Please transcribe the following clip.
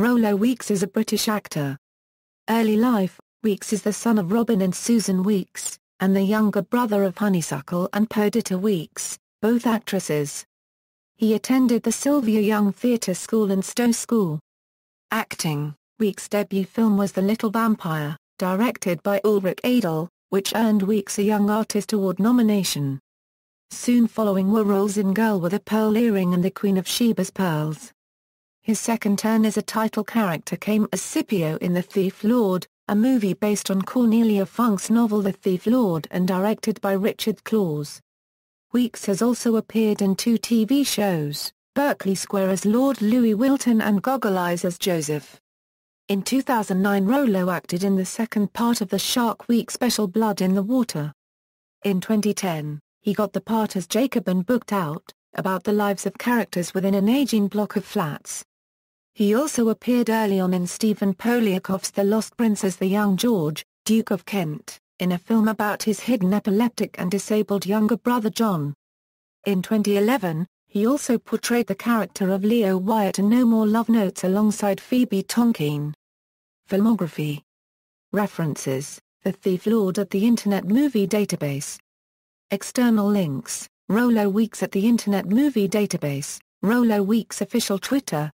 Rollo Weeks is a British actor. Early life, Weeks is the son of Robin and Susan Weeks, and the younger brother of Honeysuckle and Perdita Weeks, both actresses. He attended the Sylvia Young Theatre School and Stowe School. Acting Weeks' debut film was The Little Vampire, directed by Ulrich Edel, which earned Weeks a Young Artist Award nomination. Soon following were roles in Girl with a Pearl Earring and The Queen of Sheba's Pearls. His second turn as a title character came as Scipio in The Thief Lord, a movie based on Cornelia Funke's novel The Thief Lord and directed by Richard Claus. Weeks has also appeared in two TV shows, Berkeley Square as Lord Louis Wilton and Goggle Eyes as Joseph. In 2009 Rollo acted in the second part of the Shark Week special Blood in the Water. In 2010, he got the part as Jacob in Booked Out, about the lives of characters within an aging block of flats. He also appeared early on in Stephen Poliakoff's The Lost Prince as the young George, Duke of Kent, in a film about his hidden epileptic and disabled younger brother John. In 2011, he also portrayed the character of Leo Wyatt in No More Love Notes alongside Phoebe Tonkin. Filmography. References. The Thief Lord at the Internet Movie Database. External links. Rollo Weeks at the Internet Movie Database. Rollo Weeks official Twitter